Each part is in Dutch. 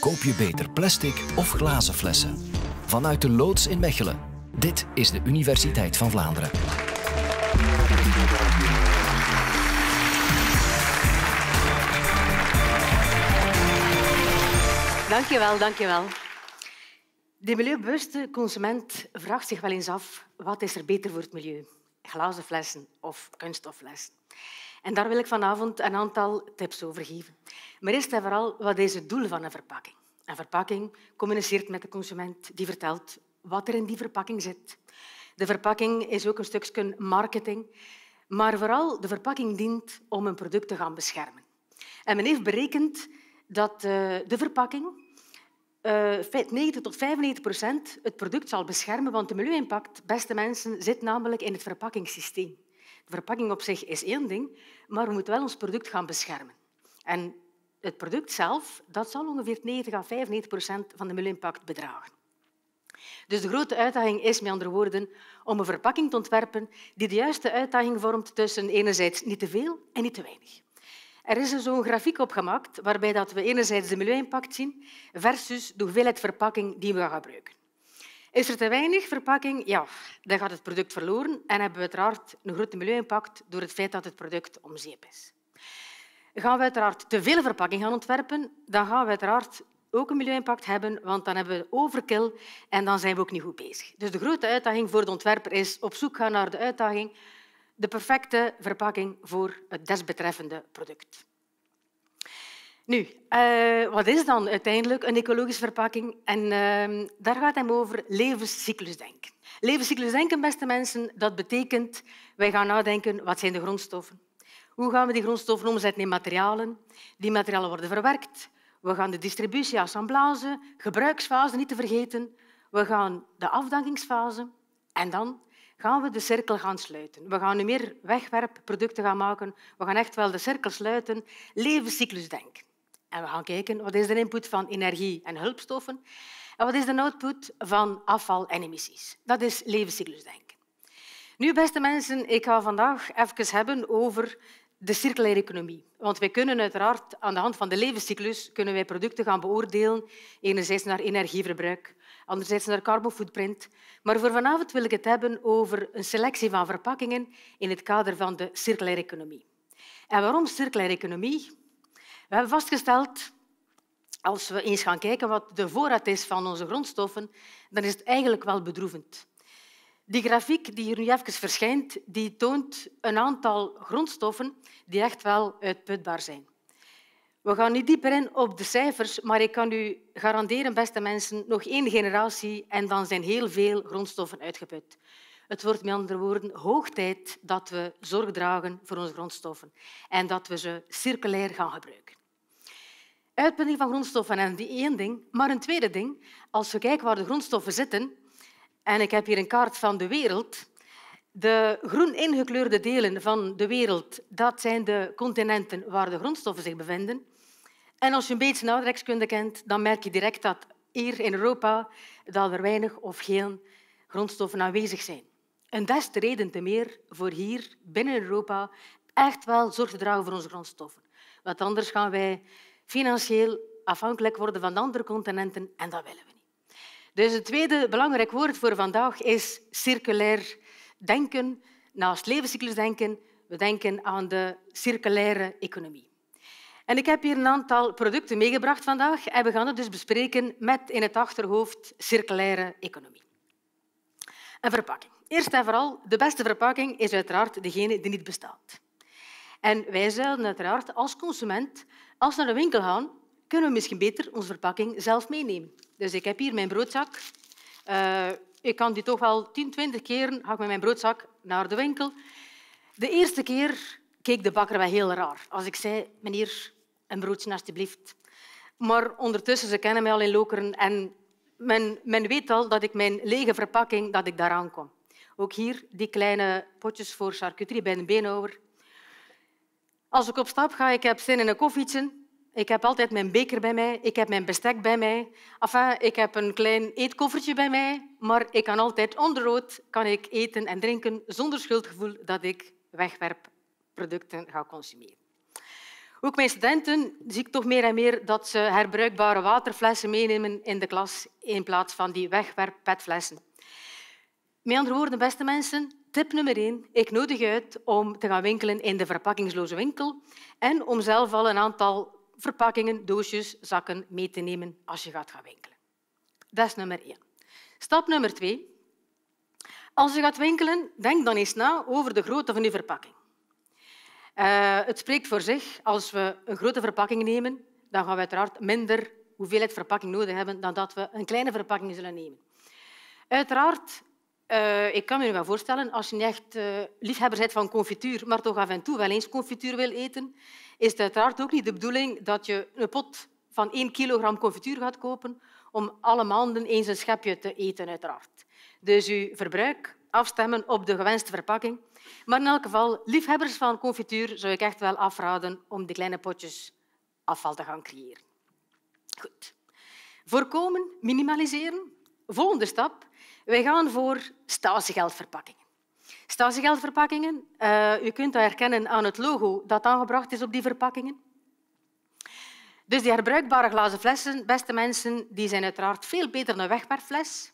Koop je beter plastic of glazen flessen? Vanuit de loods in Mechelen. Dit is de Universiteit van Vlaanderen. Dankjewel, dankjewel. De milieubewuste consument vraagt zich wel eens af wat is er beter voor het milieu? Glazen flessen of kunststofflessen? En daar wil ik vanavond een aantal tips over geven. Maar eerst en vooral, wat is het doel van een verpakking? Een verpakking communiceert met de consument, die vertelt wat er in die verpakking zit. De verpakking is ook een stukje marketing, maar vooral de verpakking dient om een product te gaan beschermen. En men heeft berekend dat eh, de verpakking 90 eh, tot 95 procent het product zal beschermen, want de milieu-impact, beste mensen, zit namelijk in het verpakkingssysteem. Verpakking op zich is één ding, maar we moeten wel ons product gaan beschermen. En het product zelf dat zal ongeveer 90 à 95 procent van de milieu-impact bedragen. Dus de grote uitdaging is, met andere woorden, om een verpakking te ontwerpen die de juiste uitdaging vormt tussen enerzijds niet te veel en niet te weinig. Er is zo'n grafiek opgemaakt waarbij dat we enerzijds de milieu-impact zien versus de hoeveelheid verpakking die we gaan gebruiken. Is er te weinig verpakking, ja, dan gaat het product verloren en hebben we uiteraard een grote milieu-impact door het feit dat het product om zeep is. Gaan we uiteraard te veel verpakking gaan ontwerpen, dan gaan we uiteraard ook een milieu-impact hebben, want dan hebben we overkill en dan zijn we ook niet goed bezig. Dus de grote uitdaging voor de ontwerper is op zoek gaan naar de uitdaging de perfecte verpakking voor het desbetreffende product. Nu, uh, wat is dan uiteindelijk een ecologische verpakking? En uh, daar gaat het over levenscyclusdenken. Levenscyclusdenken, beste mensen, dat betekent wij gaan nadenken wat zijn de grondstoffen. Hoe gaan we die grondstoffen omzetten in materialen? Die materialen worden verwerkt. We gaan de distributie, assemblage, gebruiksfase niet te vergeten. We gaan de afdankingsfase en dan gaan we de cirkel gaan sluiten. We gaan nu meer wegwerpproducten gaan maken. We gaan echt wel de cirkel sluiten, levenscyclus denken. En we gaan kijken wat is de input van energie en hulpstoffen en wat is de output van afval en emissies. Dat is levenscyclusdenken. Nu, beste mensen, ik ga vandaag even hebben over de circulaire economie. Want wij kunnen uiteraard aan de hand van de levenscyclus kunnen wij producten gaan beoordelen, enerzijds naar energieverbruik, anderzijds naar carbon footprint. Maar voor vanavond wil ik het hebben over een selectie van verpakkingen in het kader van de circulaire economie. En waarom circulaire economie? We hebben vastgesteld, als we eens gaan kijken wat de voorraad is van onze grondstoffen, dan is het eigenlijk wel bedroevend. Die grafiek die hier nu even verschijnt, die toont een aantal grondstoffen die echt wel uitputbaar zijn. We gaan niet dieper in op de cijfers, maar ik kan u garanderen, beste mensen, nog één generatie en dan zijn heel veel grondstoffen uitgeput. Het wordt met andere woorden hoog tijd dat we zorg dragen voor onze grondstoffen en dat we ze circulair gaan gebruiken. Uitputting van grondstoffen en die één ding, maar een tweede ding. Als we kijken waar de grondstoffen zitten, en ik heb hier een kaart van de wereld, de groen ingekleurde delen van de wereld, dat zijn de continenten waar de grondstoffen zich bevinden. En als je een beetje aardrijkskunde kent, dan merk je direct dat hier in Europa dat er weinig of geen grondstoffen aanwezig zijn. En des te reden te meer voor hier binnen Europa echt wel zorg te dragen voor onze grondstoffen. Want anders gaan wij financieel afhankelijk worden van andere continenten en dat willen we niet. Dus het tweede belangrijk woord voor vandaag is circulair denken. Naast levenscyclusdenken, we denken aan de circulaire economie. En ik heb hier een aantal producten meegebracht vandaag en we gaan het dus bespreken met in het achterhoofd circulaire economie. Een verpakking. Eerst en vooral, de beste verpakking is uiteraard degene die niet bestaat. En wij zouden uiteraard als consument, als we naar de winkel gaan, kunnen we misschien beter onze verpakking zelf meenemen. Dus ik heb hier mijn broodzak. Uh, ik kan die toch wel 10, 20 keer ga met mijn broodzak naar de winkel. De eerste keer keek de bakker wel heel raar. Als ik zei, meneer, een broodje alstublieft. Maar ondertussen, ze kennen mij al in Lokeren en men, men weet al dat ik mijn lege verpakking dat ik daaraan kom. Ook hier die kleine potjes voor charcuterie bij een beenhouwer. Als ik op stap ga, ik heb zin in een koffietje. Ik heb altijd mijn beker bij mij, ik heb mijn bestek bij mij. Enfin, ik heb een klein eetkoffertje bij mij, maar ik kan altijd onderrood kan ik eten en drinken zonder schuldgevoel dat ik wegwerpproducten ga consumeren. Ook mijn studenten zie ik toch meer en meer dat ze herbruikbare waterflessen meenemen in de klas in plaats van die wegwerp-petflessen. Met andere woorden, beste mensen, tip nummer één. Ik nodig uit om te gaan winkelen in de verpakkingsloze winkel en om zelf al een aantal verpakkingen, doosjes, zakken mee te nemen als je gaat gaan winkelen. Dat is nummer één. Stap nummer twee. Als je gaat winkelen, denk dan eens na over de grootte van je verpakking. Uh, het spreekt voor zich. Als we een grote verpakking nemen, dan gaan we uiteraard minder hoeveelheid verpakking nodig hebben dan dat we een kleine verpakking zullen nemen. Uiteraard, uh, ik kan me wel voorstellen, als je echt uh, liefhebber bent van confituur, maar toch af en toe wel eens confituur wil eten, is het uiteraard ook niet de bedoeling dat je een pot van 1 kilogram confituur gaat kopen om alle maanden eens een schepje te eten, uiteraard. Dus je verbruik afstemmen op de gewenste verpakking. Maar in elk geval, liefhebbers van confituur zou ik echt wel afraden om die kleine potjes afval te gaan creëren. Goed. Voorkomen, minimaliseren. Volgende stap. Wij gaan voor statiegeldverpakkingen. Statiegeldverpakkingen, uh, u kunt dat herkennen aan het logo dat aangebracht is op die verpakkingen. Dus die herbruikbare glazen flessen, beste mensen, die zijn uiteraard veel beter dan een wegwerpfles.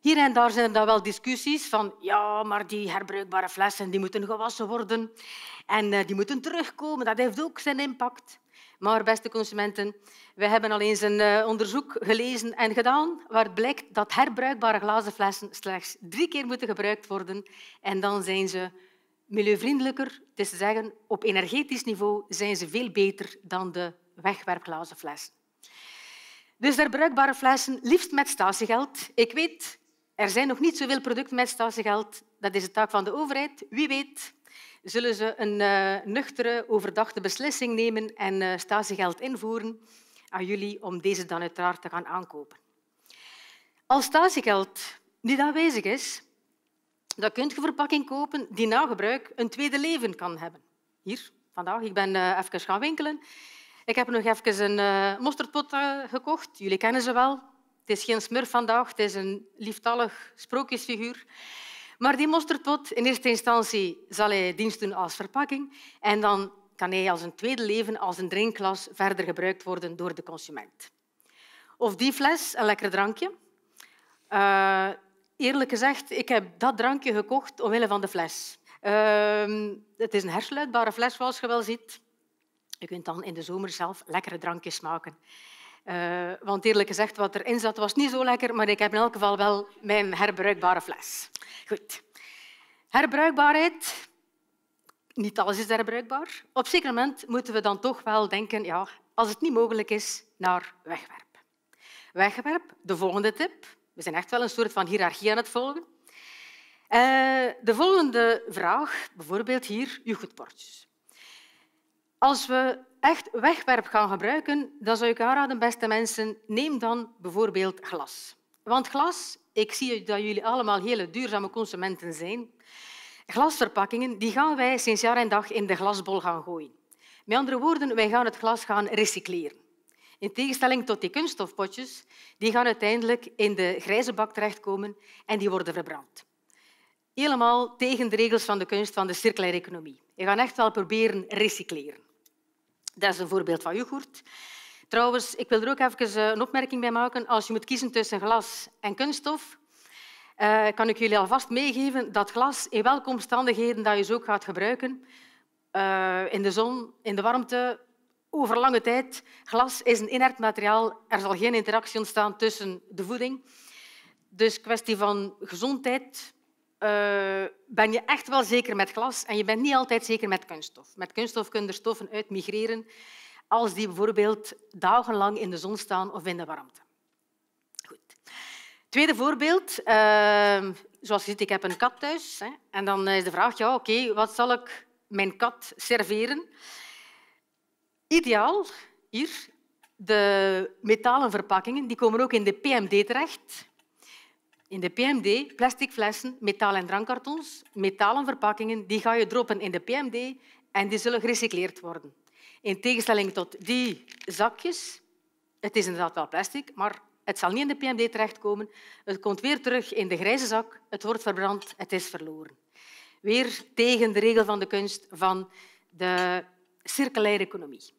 Hier en daar zijn er dan wel discussies van ja, maar die herbruikbare flessen die moeten gewassen worden en eh, die moeten terugkomen. Dat heeft ook zijn impact. Maar beste consumenten, we hebben al eens een eh, onderzoek gelezen en gedaan waaruit blijkt dat herbruikbare glazen flessen slechts drie keer moeten gebruikt worden en dan zijn ze milieuvriendelijker. Is te zeggen, op energetisch niveau zijn ze veel beter dan de wegwerpglazen flessen. Dus herbruikbare flessen, liefst met statiegeld. Ik weet, er zijn nog niet zoveel producten met statiegeld. Dat is de taak van de overheid. Wie weet zullen ze een uh, nuchtere, overdachte beslissing nemen en uh, statiegeld invoeren aan jullie om deze dan uiteraard te gaan aankopen. Als statiegeld niet aanwezig is, dan kunt je verpakking kopen die na gebruik een tweede leven kan hebben. Hier, vandaag, ik ben uh, even gaan winkelen. Ik heb nog even een mosterdpot gekocht. Jullie kennen ze wel. Het is geen smurf vandaag, het is een lieftallig sprookjesfiguur. Maar die mosterdpot, in eerste instantie zal hij dienst doen als verpakking en dan kan hij als een tweede leven, als een drinkglas, verder gebruikt worden door de consument. Of die fles, een lekker drankje. Uh, eerlijk gezegd, ik heb dat drankje gekocht omwille van de fles. Uh, het is een hersluitbare fles, zoals je wel ziet. Je kunt dan in de zomer zelf lekkere drankjes maken. Uh, want eerlijk gezegd, wat erin zat was niet zo lekker, maar ik heb in elk geval wel mijn herbruikbare fles. Goed. Herbruikbaarheid. Niet alles is herbruikbaar. Op een zeker moment moeten we dan toch wel denken, ja, als het niet mogelijk is, naar wegwerp. Wegwerp, de volgende tip. We zijn echt wel een soort van hiërarchie aan het volgen. Uh, de volgende vraag, bijvoorbeeld hier, yoghurtbordjes. Als we echt wegwerp gaan gebruiken, dan zou ik aanraden, beste mensen, neem dan bijvoorbeeld glas. Want glas, ik zie dat jullie allemaal hele duurzame consumenten zijn. Glasverpakkingen die gaan wij sinds jaar en dag in de glasbol gaan gooien. Met andere woorden, wij gaan het glas gaan recycleren. In tegenstelling tot die kunststofpotjes, die gaan uiteindelijk in de grijze bak terechtkomen en die worden verbrand. Helemaal tegen de regels van de kunst van de circulaire economie. We gaan echt wel proberen recycleren. Dat is een voorbeeld van yoghurt. Trouwens, ik wil er ook even eh, een opmerking bij maken. Als je moet kiezen tussen glas en kunststof, eh, kan ik jullie alvast meegeven dat glas in welke omstandigheden dat je ze ook gaat gebruiken, uh, in de zon, in de warmte, over lange tijd. Glas is een inert materiaal. Er zal geen interactie ontstaan tussen de voeding. Dus kwestie van gezondheid, uh, ben je echt wel zeker met glas en je bent niet altijd zeker met kunststof. Met kunststof kunnen er stoffen uit migreren als die bijvoorbeeld dagenlang in de zon staan of in de warmte. Goed. Tweede voorbeeld. Uh, zoals je ziet, ik heb een kat thuis. Hè, en dan is de vraag, ja, oké, wat zal ik mijn kat serveren? Ideaal, hier, de metalen verpakkingen, die komen ook in de PMD terecht. In de PMD, plastic flessen, metaal- en drankkartons, metalen verpakkingen, die ga je droppen in de PMD en die zullen gerecycleerd worden. In tegenstelling tot die zakjes, het is inderdaad wel plastic, maar het zal niet in de PMD terechtkomen. Het komt weer terug in de grijze zak, het wordt verbrand, het is verloren. Weer tegen de regel van de kunst van de circulaire economie.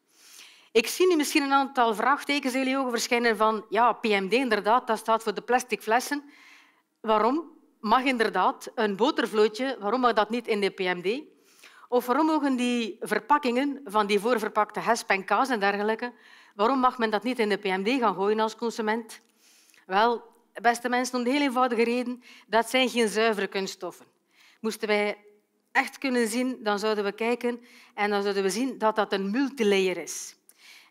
Ik zie nu misschien een aantal vraagtekens in jullie ogen verschijnen van ja, PMD inderdaad, dat staat voor de plastic flessen. Waarom mag inderdaad een botervlootje, waarom mag dat niet in de PMD? Of waarom mogen die verpakkingen van die voorverpakte hesp en kaas en dergelijke, waarom mag men dat niet in de PMD gaan gooien als consument? Wel, beste mensen, om de heel eenvoudige reden, dat zijn geen zuivere kunststoffen. Moesten wij echt kunnen zien, dan zouden we kijken en dan zouden we zien dat dat een multilayer is.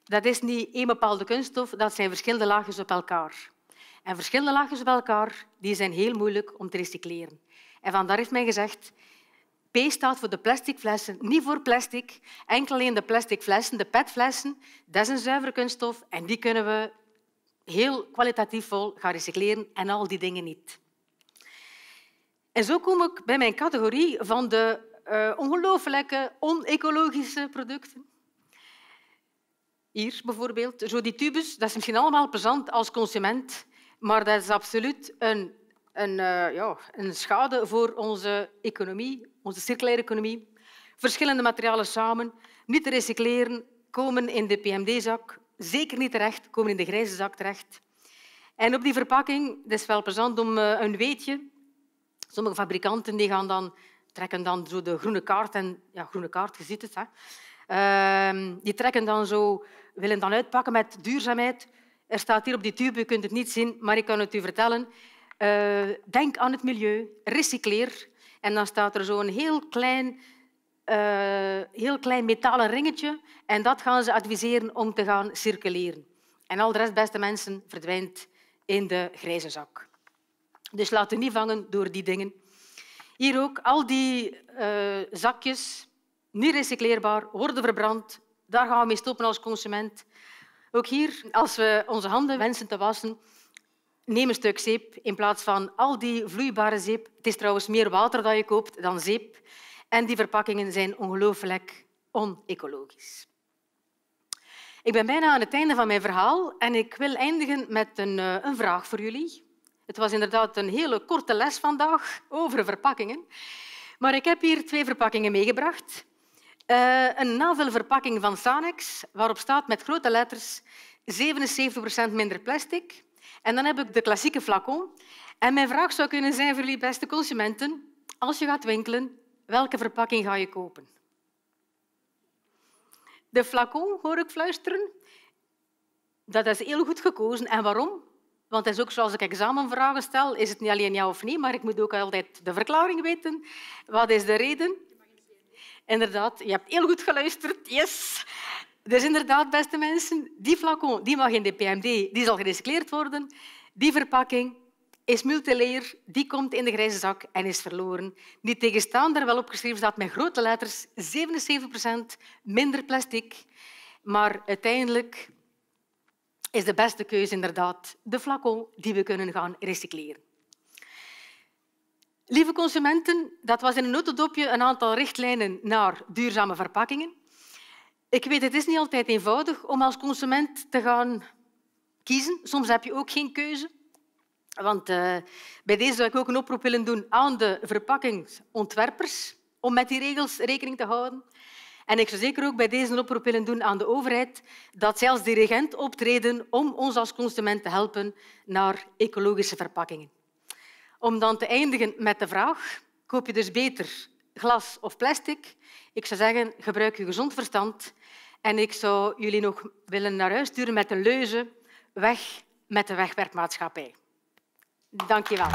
Dat is niet één bepaalde kunststof, dat zijn verschillende laagjes op elkaar. En verschillende laagjes op elkaar die zijn heel moeilijk om te recycleren. En vandaar heeft men gezegd, P staat voor de plastic flessen, niet voor plastic. Enkel alleen de plastic flessen, de petflessen, dat is een zuivere kunststof en die kunnen we heel kwalitatief vol gaan recycleren en al die dingen niet. En zo kom ik bij mijn categorie van de uh, ongelooflijke onecologische producten. Hier bijvoorbeeld, zo die tubus, dat is misschien allemaal plezant als consument, maar dat is absoluut een, een, uh, ja, een schade voor onze economie, onze circulaire economie. Verschillende materialen samen, niet te recycleren, komen in de PMD-zak, zeker niet terecht, komen in de grijze zak terecht. En op die verpakking, dat is wel plezant om uh, een weetje, sommige fabrikanten die gaan dan, trekken dan zo de groene kaart, en, ja, groene kaart, je ziet het, hè. Uh, die trekken dan zo, willen dan uitpakken met duurzaamheid. Er staat hier op die tube, u kunt het niet zien, maar ik kan het u vertellen. Uh, denk aan het milieu, recycleer. En dan staat er zo'n heel klein, uh, heel klein metalen ringetje en dat gaan ze adviseren om te gaan circuleren. En al de rest, beste mensen, verdwijnt in de grijze zak. Dus laat u niet vangen door die dingen. Hier ook, al die uh, zakjes, niet recycleerbaar, worden verbrand. Daar gaan we mee stoppen als consument. Ook hier, als we onze handen wensen te wassen, neem een stuk zeep in plaats van al die vloeibare zeep. Het is trouwens meer water dat je koopt dan zeep. En die verpakkingen zijn ongelooflijk onecologisch. Ik ben bijna aan het einde van mijn verhaal en ik wil eindigen met een, eh, een vraag voor jullie. Het was inderdaad een hele korte les vandaag over verpakkingen. Maar ik heb hier twee verpakkingen meegebracht. Uh, een navulverpakking van Sanex, waarop staat met grote letters 77% minder plastic. En dan heb ik de klassieke flacon. En mijn vraag zou kunnen zijn voor jullie beste consumenten, als je gaat winkelen, welke verpakking ga je kopen? De flacon, hoor ik fluisteren. Dat is heel goed gekozen. En waarom? Want het is ook zoals ik examenvragen stel, is het niet alleen ja of nee, maar ik moet ook altijd de verklaring weten. Wat is de reden? Inderdaad, je hebt heel goed geluisterd. Yes! Dus inderdaad, beste mensen, die flacon die mag in de PMD, die zal gerecycleerd worden. Die verpakking is multilayer, die komt in de grijze zak en is verloren. Die tegenstaan wel opgeschreven staat met grote letters 77% minder plastic. Maar uiteindelijk is de beste keuze inderdaad de flacon die we kunnen gaan recycleren. Lieve consumenten, dat was in een notendopje een aantal richtlijnen naar duurzame verpakkingen. Ik weet, het is niet altijd eenvoudig om als consument te gaan kiezen. Soms heb je ook geen keuze. Want uh, bij deze zou ik ook een oproep willen doen aan de verpakkingsontwerpers om met die regels rekening te houden. En ik zou zeker ook bij deze een oproep willen doen aan de overheid dat zij als dirigent optreden om ons als consument te helpen naar ecologische verpakkingen. Om dan te eindigen met de vraag, koop je dus beter glas of plastic? Ik zou zeggen, gebruik je gezond verstand. En ik zou jullie nog willen naar huis sturen met een leuze weg met de wegwerpmaatschappij. Dank je wel.